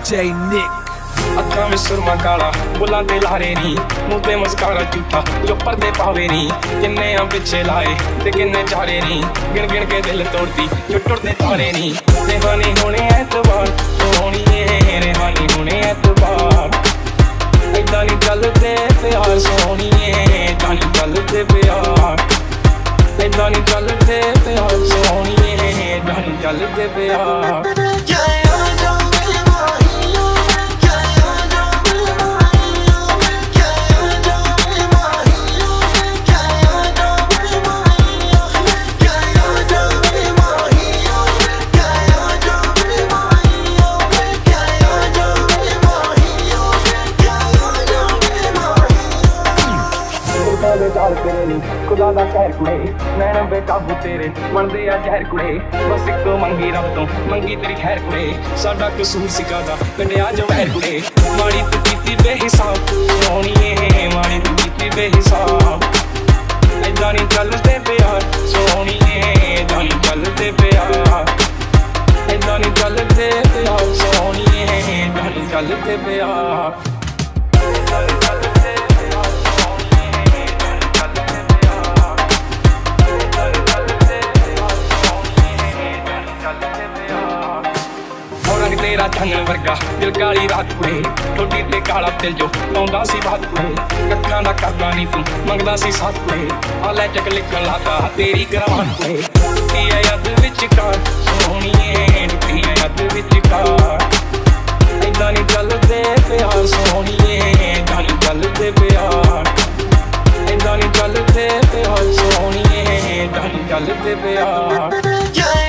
DJ Nick. ਅੱਖਾਂ ਵਿੱਚ ਸੁਰਮਾ ਕਾਲਾ ਬੁੱਲਾਂ ਤੇ ਲਾਰੇ ਨਹੀਂ ਮੂੰਹ ਤੇ ਮਸਕਾਰਾ ਝੂਠਾ ਜੋ ਪਰਦੇ ਪਾਵੇ ਨਹੀਂ ਕਿੰਨੇ ਆ ਪਿੱਛੇ ਲਾਏ ਤੇ ਕਿੰਨੇ ਚਾਰੇ ਨਹੀਂ ਗਿਣ ਗਿਣ ਕੇ ਦਿਲ ਤੋੜਦੀ ਜੋ ਟੁੱਟਦੇ ਤਾਰੇ ਨਹੀਂ ਰਹਿਵਾਨੀ ਹੋਣੇ ਐਤਵਾਰ ਹੋਣੀ ਏ ਰਹਿਵਾਨੀ ਹੋਣੇ ਐਤਵਾਰ। ਇਦਾਂ ਨਹੀਂ ਚੱਲਦੇ ਪਿਆਰ ਸੋਹਣੀਏ ਤਾਂ ਨਹੀਂ ਚੱਲਦੇ ਪਿਆਰ। ਇਦਾਂ ਨਹੀਂ ਚੱਲਦੇ ਪਿਆਰ ਸੋਹਣੀਏ ਤਾਂ ਨਹੀਂ ਚੱਲਦੇ ਪਿਆਰ। ਖੁਦਾ ਦੇ ਚਾਲ ਤੇਰੇ ਨਹੀਂ ਖੁਦਾ ਦਾ ਕਹਿਰ ਕੁੜੇ। ਨੈਣ ਬੇਕਾਬੂ ਤੇਰੇ, ਬਣਦੇ ਆ ਜ਼ਹਿਰ ਕੁੜੇ। ਬਸ ਇੱਕੋ ਮੰਗੀ ਰੱਬ ਤੋਂ, ਮੰਗੀ ਤੇਰੀ ਖੈਰ ਕੁੜੇ। ਸਾਡਾ ਕਸੂਰ ਸਿਕਾਦਾ ਕੰਡਿਆ ਜੋ ਕੁੜੇ। ਮਾੜੀ ਤੂੰ ਕੀਤੀ ਬੇਹਿਸਾਬ ਸੋਹਣੀਏ ਮਾੜੀ ਤੂੰ ਕੀਤੀ ਬੇਹਿਸਾਬ। ਐਦਾਂ ਨਹੀਂ ਚੱਲਦੇ ਪਿਆਰ ਸੋਹਣੀਏ ਐਦਾਂ ਨਹੀਂ ਚੱਲਦੇ ਪਿਆਰ। ਐਦਾਂ ਨਹੀਂ ਚੱਲਦੇ ਪਿਆਰ ਸੋਹਣੀਏ ਐਦਾਂ ਐਦਾਂ ਨਹੀਂ ਚੱਲਦੇ ਪਿਆਰ। ਤੇਰਾ ਚੰਨ ਵਰਗਾ, ਦਿਲ ਕਾਲੀ ਰਾਤ ਕੁੜੇ। ਠੋਡੀ ਤੇ ਕਾਲਾ ਦਿਲ ਜੋ ਆਉਂਦਾ ਸੀ ਬਾਤ ਕੁੜੇ। ਅੱਖਾਂ ਦਾ ਕਰਦਾ ਨਹੀਂ ਤੂੰ, ਮੰਗਦਾ ਸੀ ਸਾਥ ਕੁੜੇ। ਆ ਲੈ ਚੱਕ ਲਿਖਣ ਲਾਤਾ ਤੇਰੀ ਕਰਾਨ ਕੁੜੇ। ਟੁੱਟੀ ਐ ਯਾਦ ਵਿੱਚ ਕਾਰ ਸੋਹਣੀਏ ਟੁੱਟੀ ਐ ਯਾਦ ਵਿੱਚ ਕਾਰ ਏਦਾਂ ਨਹੀਂ ਚੱਲਦੇ ਪਿਆਰ, ਸੋਹਣੀਏ ਏਦਾਂ ਨਹੀਂ ਚੱਲਦੇ ਪਿਆਰ। ਏਦਾਂ ਨਹੀਂ ਚੱਲਦੇ ਪਿਆਰ, ਸੋਹਣੀਏ ਏਦਾਂ ਨਹੀਂ ਚੱਲਦੇ ਪਿਆਰ।